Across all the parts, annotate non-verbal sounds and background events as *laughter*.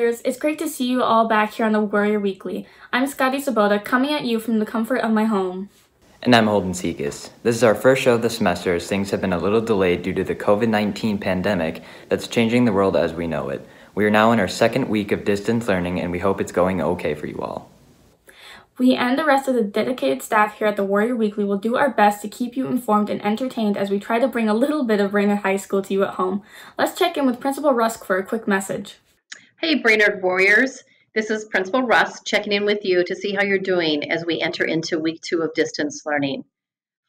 Warriors, it's great to see you all back here on the Warrior Weekly. I'm Scotty Sabota, coming at you from the comfort of my home. And I'm Holden Seekis. This is our first show of the semester as things have been a little delayed due to the COVID 19 pandemic that's changing the world as we know it. We are now in our second week of distance learning and we hope it's going okay for you all. We and the rest of the dedicated staff here at the Warrior Weekly will do our best to keep you informed and entertained as we try to bring a little bit of Brainerd High School to you at home. Let's check in with Principal Rusk for a quick message. Hey, Brainerd Warriors. This is Principal Rusk checking in with you to see how you're doing as we enter into week two of distance learning.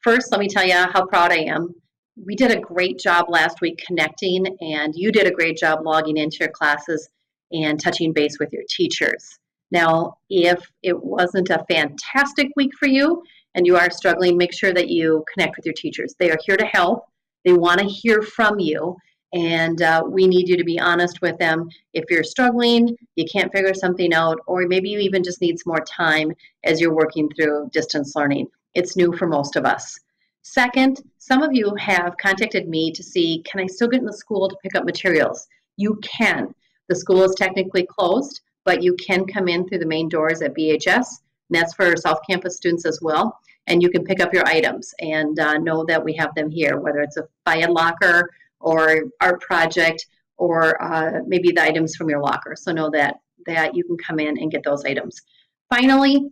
First, let me tell you how proud I am. We did a great job last week connecting, and you did a great job logging into your classes and touching base with your teachers. Now, if it wasn't a fantastic week for you and you are struggling, make sure that you connect with your teachers. They are here to help, they want to hear from you and uh, we need you to be honest with them. If you're struggling, you can't figure something out, or maybe you even just need some more time as you're working through distance learning. It's new for most of us. Second, some of you have contacted me to see can I still get in the school to pick up materials? You can. The school is technically closed, but you can come in through the main doors at BHS, and that's for South Campus students as well. And you can pick up your items and uh, know that we have them here, whether it's a phy ed locker or art project or uh, maybe the items from your locker. So know that that you can come in and get those items. Finally,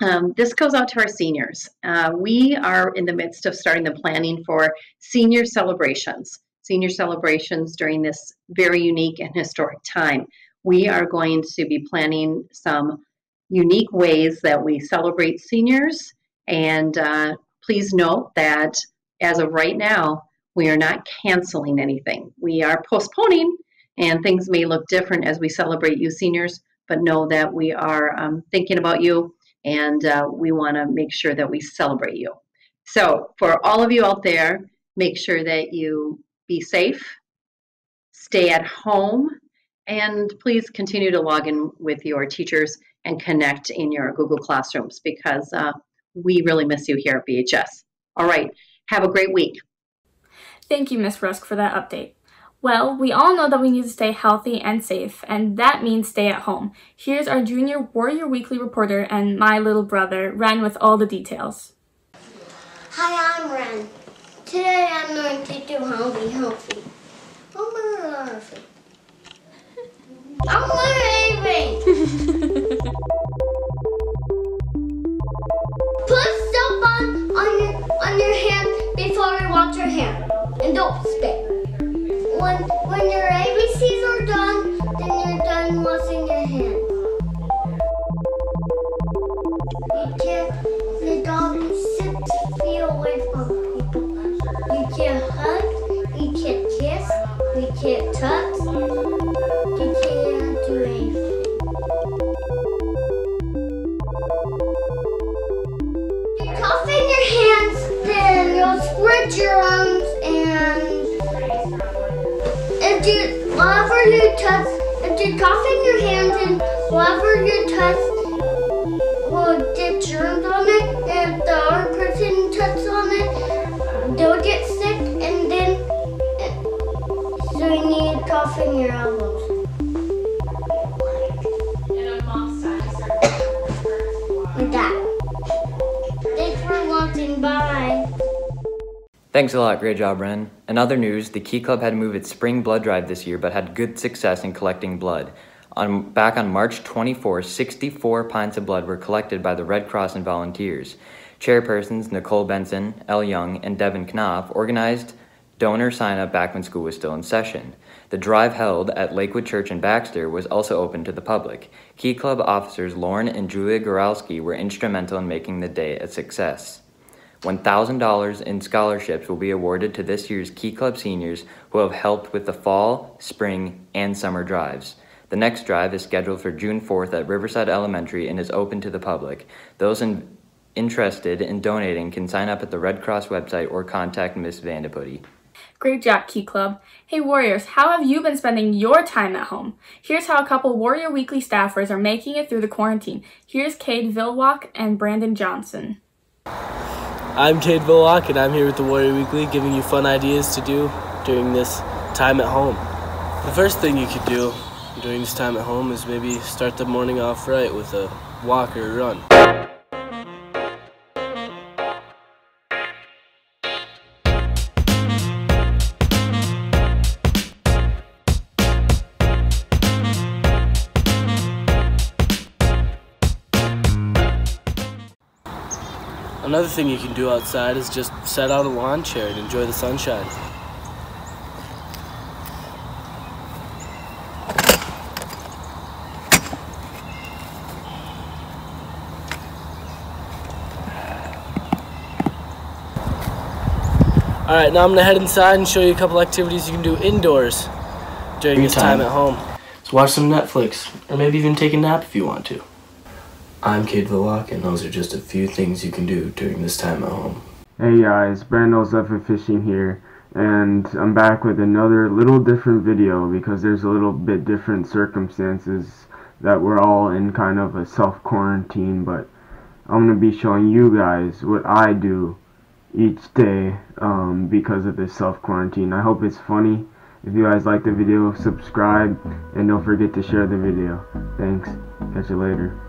um, this goes out to our seniors. Uh, we are in the midst of starting the planning for senior celebrations, senior celebrations during this very unique and historic time. We are going to be planning some unique ways that we celebrate seniors. And uh, please note that as of right now, we are not canceling anything. We are postponing, and things may look different as we celebrate you seniors, but know that we are um, thinking about you and uh, we want to make sure that we celebrate you. So, for all of you out there, make sure that you be safe, stay at home, and please continue to log in with your teachers and connect in your Google Classrooms because uh, we really miss you here at BHS. All right, have a great week. Thank you, Miss Rusk, for that update. Well, we all know that we need to stay healthy and safe, and that means stay at home. Here's our junior Warrior Weekly reporter and my little brother, Ren, with all the details. Hi, I'm Ren. Today I'm going to do to healthy. I'm leaving. *laughs* Put soap on, on your on your hand before you wash your hair and don't spit. When, when your ABCs are done, then you're done washing your hands. You can't, the dog away from people. You can't hug, you can't kiss, you can't touch, whatever you touch, if you cough in your hands and whatever you touch will get germs on it, if the other person touches on it, they'll get sick and then, so you need to cough in your elbows. Thanks a lot, great job, Ren. In other news, the Key Club had to move its spring blood drive this year, but had good success in collecting blood. On, back on March 24, 64 pints of blood were collected by the Red Cross and volunteers. Chairpersons Nicole Benson, L. Young, and Devin Knopf organized donor sign up back when school was still in session. The drive held at Lakewood Church in Baxter was also open to the public. Key Club officers Lauren and Julia Goralski were instrumental in making the day a success. $1,000 in scholarships will be awarded to this year's Key Club seniors who have helped with the fall, spring, and summer drives. The next drive is scheduled for June 4th at Riverside Elementary and is open to the public. Those in, interested in donating can sign up at the Red Cross website or contact Miss Vandeputty. Great job, Key Club. Hey Warriors, how have you been spending your time at home? Here's how a couple Warrior Weekly staffers are making it through the quarantine. Here's Cade Vilwalk and Brandon Johnson. I'm Cade Villock, and I'm here with the Warrior Weekly giving you fun ideas to do during this time at home. The first thing you could do during this time at home is maybe start the morning off right with a walk or a run. Another thing you can do outside is just set out a lawn chair and enjoy the sunshine. All right, now I'm gonna head inside and show you a couple activities you can do indoors during this time at home. So watch some Netflix, or maybe even take a nap if you want to. I'm Cade Villak, and those are just a few things you can do during this time at home. Hey guys, Brando Zephyr Fishing here, and I'm back with another little different video because there's a little bit different circumstances that we're all in kind of a self-quarantine, but I'm going to be showing you guys what I do each day um, because of this self-quarantine. I hope it's funny. If you guys like the video, subscribe, and don't forget to share the video. Thanks. Catch you later.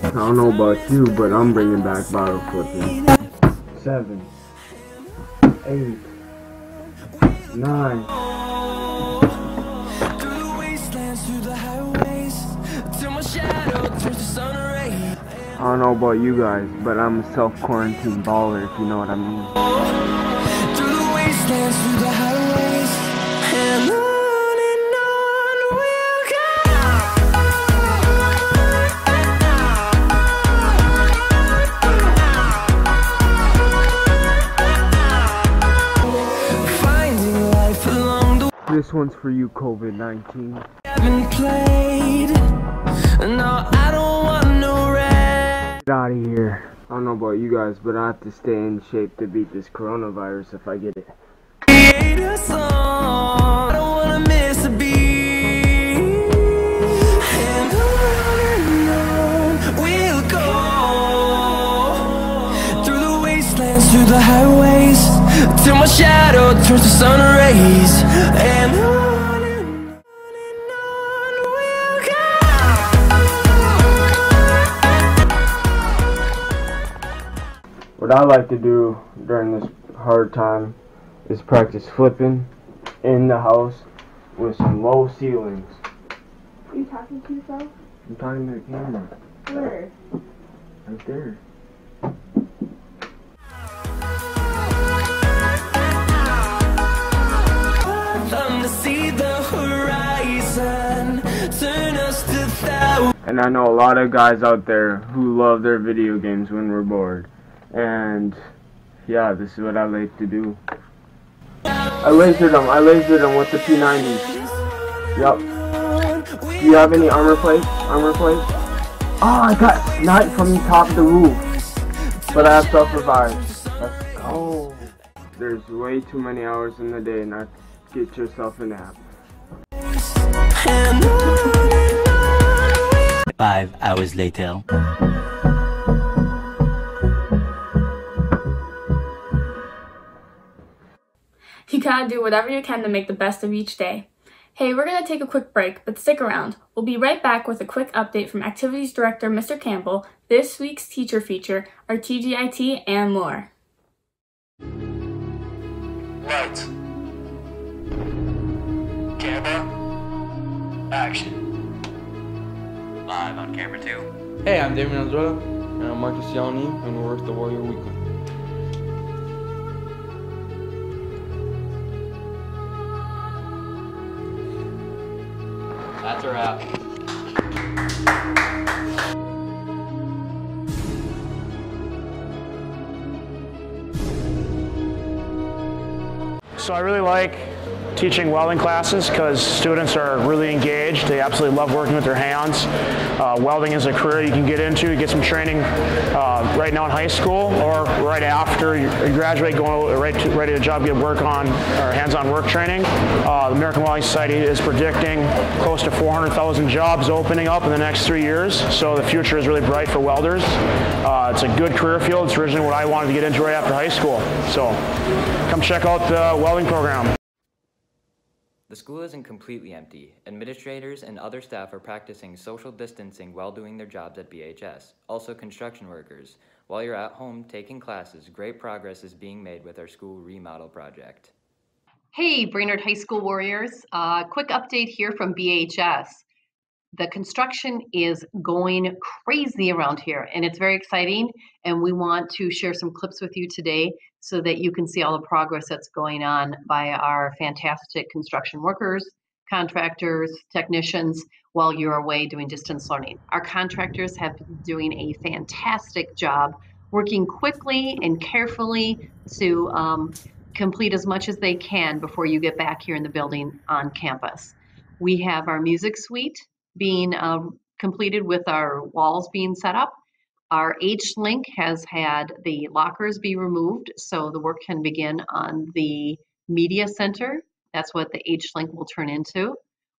I don't know about you, but I'm bringing back bottle flipping. Seven, eight, nine. I don't know about you guys, but I'm a self-quarantine baller, if you know what I mean. This one's for you, COVID-19. haven't played. No, I don't want no rest. Get out of here. I don't know about you guys, but I have to stay in shape to beat this coronavirus if I get it. Through the highways, till my shadow turns to sun rays. And. What I like to do during this hard time is practice flipping in the house with some low ceilings. Are you talking to yourself? I'm talking to the camera. Where? Right there. Them to see the horizon, turn us to thousands. And I know a lot of guys out there who love their video games when we're bored. And yeah, this is what I like to do. I lasered them. I lasered them with the P90. Yep. Do you have any armor plates? Armor plates? Oh, I got sniped from the top of the roof. But I have self-revive. Let's go. There's way too many hours in the day not to get yourself a nap. Five hours later. You gotta do whatever you can to make the best of each day. Hey, we're gonna take a quick break, but stick around. We'll be right back with a quick update from Activities Director Mr. Campbell, this week's teacher feature, our TGIT, and more. Lights. Camera. Action. Live on camera two. Hey, I'm Damien Andrada, and I'm Marcus Yanni, and we work the Warrior Weekly. So I really like teaching welding classes because students are really engaged. They absolutely love working with their hands. Uh, welding is a career you can get into, get some training uh, right now in high school or right after you graduate, going right to, right to a job, get work on or hands-on work training. Uh, the American Welding Society is predicting close to 400,000 jobs opening up in the next three years. So the future is really bright for welders. Uh, it's a good career field. It's originally what I wanted to get into right after high school. So come check out the welding program. The school isn't completely empty. Administrators and other staff are practicing social distancing while doing their jobs at BHS. Also construction workers. While you're at home taking classes, great progress is being made with our school remodel project. Hey, Brainerd High School Warriors. Uh, quick update here from BHS. The construction is going crazy around here and it's very exciting. And we want to share some clips with you today so that you can see all the progress that's going on by our fantastic construction workers, contractors, technicians while you're away doing distance learning. Our contractors have been doing a fantastic job working quickly and carefully to um, complete as much as they can before you get back here in the building on campus. We have our music suite being uh, completed with our walls being set up. Our H-Link has had the lockers be removed so the work can begin on the media center. That's what the H-Link will turn into.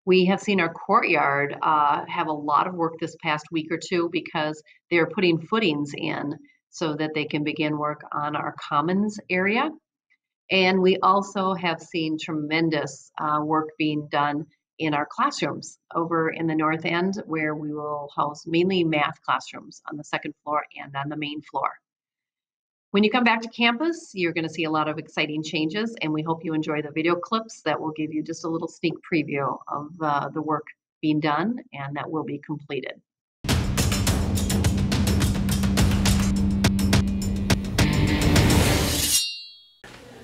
We have seen our courtyard uh, have a lot of work this past week or two because they're putting footings in so that they can begin work on our commons area. And we also have seen tremendous uh, work being done in our classrooms over in the north end where we will house mainly math classrooms on the second floor and on the main floor. When you come back to campus, you're going to see a lot of exciting changes, and we hope you enjoy the video clips that will give you just a little sneak preview of uh, the work being done and that will be completed.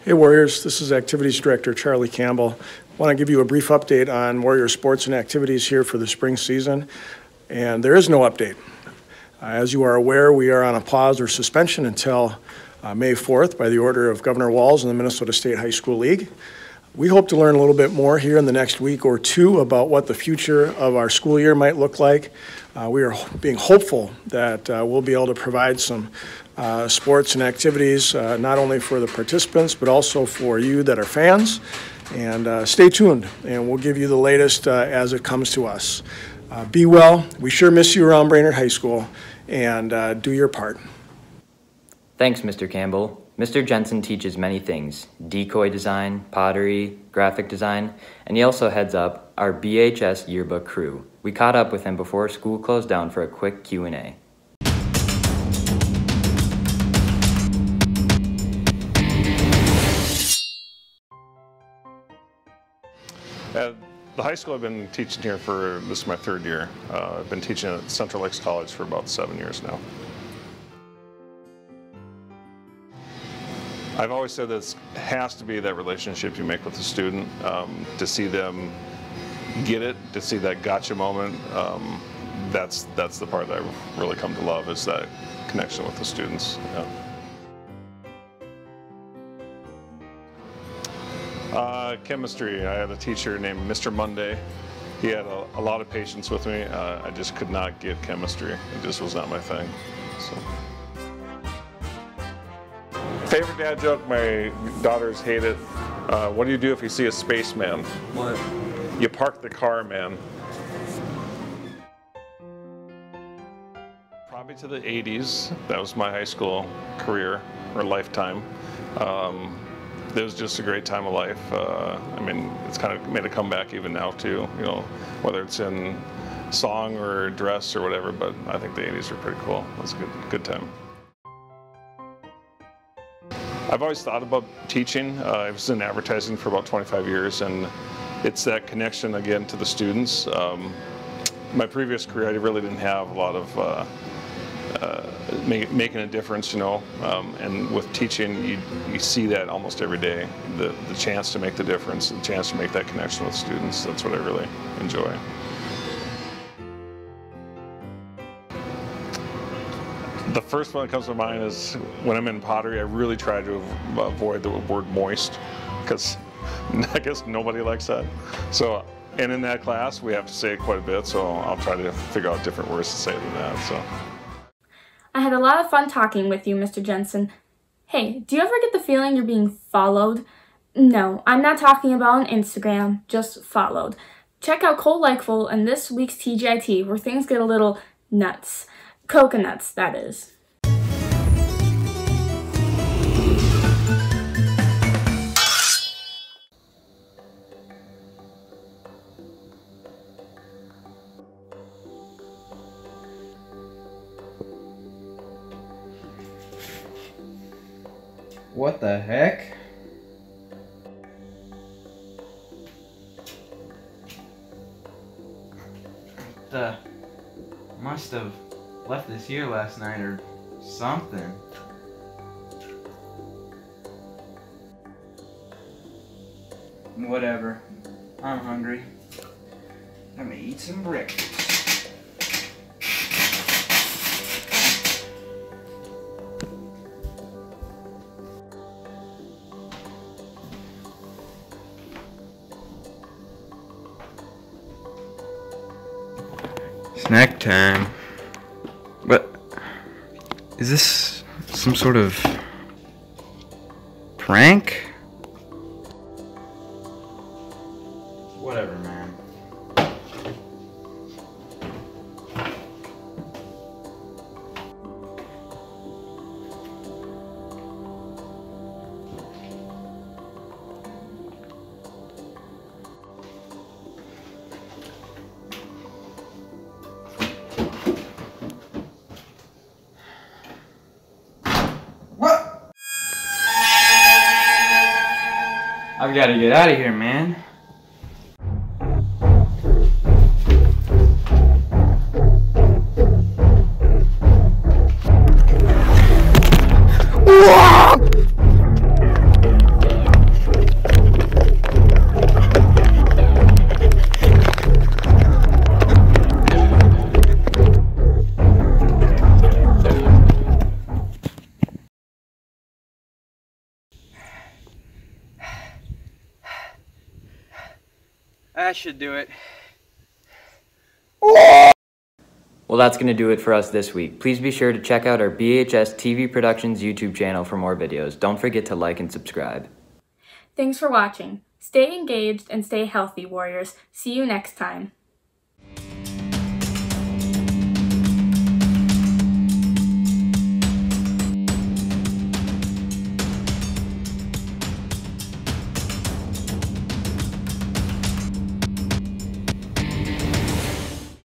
Hey Warriors, this is Activities Director Charlie Campbell. I want to give you a brief update on Warrior sports and activities here for the spring season. And there is no update. Uh, as you are aware, we are on a pause or suspension until uh, May 4th by the order of Governor Walz and the Minnesota State High School League. We hope to learn a little bit more here in the next week or two about what the future of our school year might look like. Uh, we are being hopeful that uh, we'll be able to provide some uh, sports and activities, uh, not only for the participants, but also for you that are fans. And uh, stay tuned, and we'll give you the latest uh, as it comes to us. Be well. We sure miss you around Brainerd High School, and do your part. Thanks, Mr. Campbell. Mr. Jensen teaches many things decoy design, pottery, graphic design, and he also heads up our BHS yearbook crew. We caught up with him before school closed down for a quick Q&A. At the high school I've been teaching here for, this is my third year. Uh, I've been teaching at Central Lakes College for about seven years now. I've always said this has to be that relationship you make with the student, um, to see them get it, to see that gotcha moment. Um, that's, that's the part that I've really come to love is that connection with the students. Yeah. Uh, chemistry, I had a teacher named Mr. Monday. He had a, a lot of patience with me. Uh, I just could not get chemistry. It just was not my thing. So. Favorite dad joke, my daughters hate it. Uh, what do you do if you see a spaceman? What? You park the car, man. Probably to the 80s. That was my high school career or lifetime. Um, it was just a great time of life. Uh, I mean, it's kind of made a comeback even now too. You know, whether it's in song or dress or whatever. But I think the '80s are pretty cool. It was a good, good time. I've always thought about teaching. Uh, I was in advertising for about 25 years, and it's that connection again to the students. Um, my previous career, I really didn't have a lot of uh, uh, make, making a difference, you know. Um, and with teaching, you, you see that almost every day. The, the chance to make the difference, the chance to make that connection with students, that's what I really enjoy. The first one that comes to mind is when I'm in pottery, I really try to avoid the word moist because *laughs* I guess nobody likes that. So, and in that class, we have to say it quite a bit, so I'll try to figure out different words to say than that, so. I had a lot of fun talking with you, Mr. Jensen. Hey, do you ever get the feeling you're being followed? No, I'm not talking about on Instagram, just followed. Check out Cole Likeful and this week's TGIT where things get a little nuts. Coconuts, that is. What the heck? The must have left this here last night or something. Whatever. I'm hungry. I'm gonna eat some breakfast. Snack time. Is this some sort of prank? I've got to get out of here, man. That should do it. Well, that's going to do it for us this week. Please be sure to check out our BHS TV Productions YouTube channel for more videos. Don't forget to like and subscribe. Thanks for watching. Stay engaged and stay healthy, Warriors. See you next time.